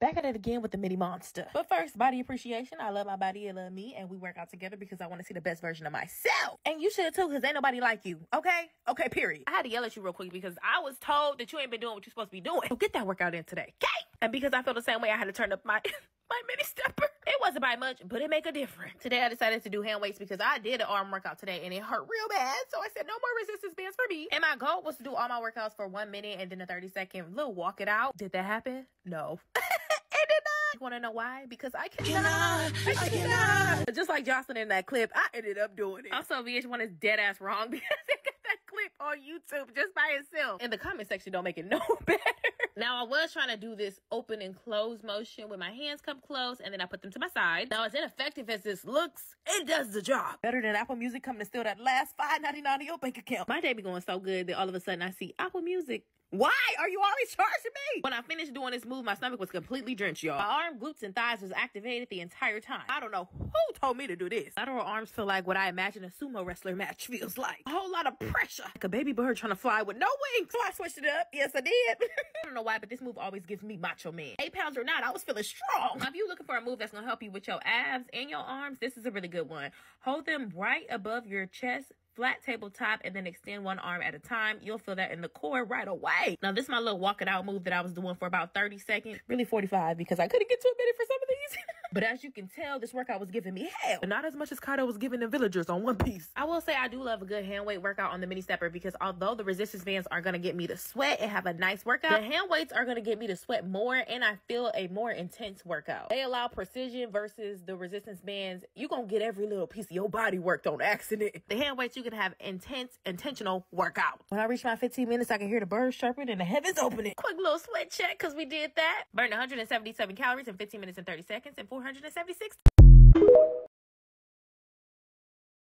Back at it again with the mini monster. But first, body appreciation. I love my body, I love me, and we work out together because I want to see the best version of myself. And you should too, because ain't nobody like you. Okay? Okay, period. I had to yell at you real quick because I was told that you ain't been doing what you're supposed to be doing. So get that workout in today. Okay? And because I feel the same way, I had to turn up my my mini stepper. It wasn't by much, but it make a difference. Today I decided to do hand weights because I did an arm workout today and it hurt real bad. So I said no more resistance bands for me. And my goal was to do all my workouts for one minute and then a 30 second little walk it out. Did that happen? No. it did not. You want to know why? Because I cannot. I cannot. I cannot. Just like Jocelyn in that clip, I ended up doing it. Also, VH1 is dead ass wrong because it got that clip on YouTube just by itself. In the comment section, don't make it no better. Now I was trying to do this open and close motion with my hands come close and then I put them to my side. Now as ineffective as this looks, it does the job. Better than Apple Music coming to steal that last $5.99 on your bank account. My day be going so good that all of a sudden I see Apple Music why are you always charging me? When I finished doing this move, my stomach was completely drenched, y'all. My arm, glutes, and thighs was activated the entire time. I don't know who told me to do this. Lateral arms feel like what I imagine a sumo wrestler match feels like. A whole lot of pressure. Like a baby bird trying to fly with no wings. So I switched it up. Yes, I did. I don't know why, but this move always gives me macho man. Eight pounds or not, I was feeling strong. Now, if you're looking for a move that's gonna help you with your abs and your arms, this is a really good one. Hold them right above your chest flat tabletop and then extend one arm at a time. You'll feel that in the core right away. Now, this is my little walk it out move that I was doing for about 30 seconds, really 45 because I couldn't get to a minute for some of these. but as you can tell, this workout was giving me hell. But not as much as Kaido was giving the villagers on One Piece. I will say I do love a good hand weight workout on the mini stepper because although the resistance bands are going to get me to sweat and have a nice workout, the hand weights are going to get me to sweat more and I feel a more intense workout. They allow precision versus the resistance bands. You're going to get every little piece of your body worked on accident. The hand weights, you can have intense, intentional workout. When I reach my 15 minutes, I can hear the birds chirping and the heavens opening. Quick little sweat check because we did that. Burned 177 calories in 15 minutes and 30 seconds and 476